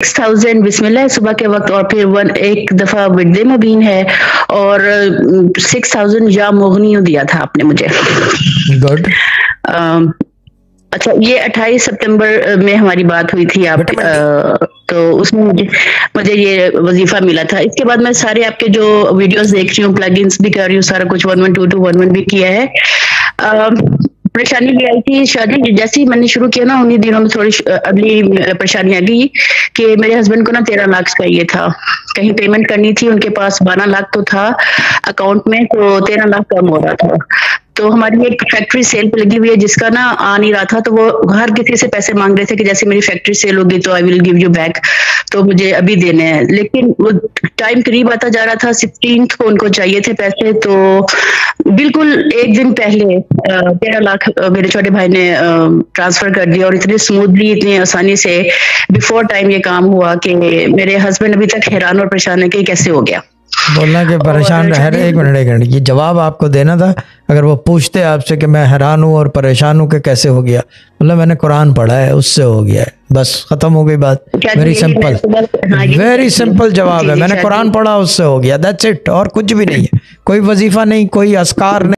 Six thousand बिस्मिल्लाह है सुबह के वक्त और फिर वन एक दफ़ा विरदे मुबीन है और सिक्स थाउज़ेंड या मुगनी दिया था आपने मुझे। गुड अच्छा ये 28 सितंबर में हमारी बात हुई थी आप अ, तो उसमें मुझे मुझे ये वजीफा मिला था। इसके बाद मैं सारे आपके जो वीडियोस देख रही हूँ प्लगइन्स भी कर रही हूँ सारा कुछ one one two two one one भी किया है। अम, परेशानी भी आई थी, शादी जैसे ही मैंने शुरू किया ना, उन्हीं दिनों में थोड़ी अगली परेशानी आ गई कि मेरे हस्बैंड को ना तेरह लाख चाहिए था। कहीं पेमेंट करनी थी, उनके पास बारह लाख तो था। अकाउंट में तो तेरह लाख कम हो रहा था। तो हमारी एक फैक्ट्री सेल पे लगी हुई है, जिसका ना आ नहीं रहा था तो वो हर किसी से पैसे मांग रहे थे कि जैसे मेरी फैक्ट्री सेल होगी तो I will give you back तो मुझे अभी देने हैं। लेकिन वो टाइम करीब आता जा रहा था सिक्सटीन को उनको चाहिए थे पैसे तो बिल्कुल एक दिन पहले तेरह लाख मेरे छोटे भाई ने ट्रांसफ़र कर दिया और इतने स्मूथली इतनी आसानी से बिफोर टाइम ये काम हुआ कि मेरे हस्बैंड अभी तक हैरान और परेशान है कि कैसे हो गया। बोलना कि परेशान रह रहे एक मिनट एक मिनट ये जवाब आपको देना था अगर वो पूछते आपसे कि मैं हैरान हूँ और परेशान हूँ कि कैसे हो गया मतलब मैंने कुरान पढ़ा है उससे हो गया है बस खत्म हो गई बात वेरी सिंपल वेरी सिंपल जवाब है मैंने कुरान पढ़ा उससे हो गया दैट्स इट और कुछ भी नहीं है कोई वजीफा नहीं कोई असकार नहीं।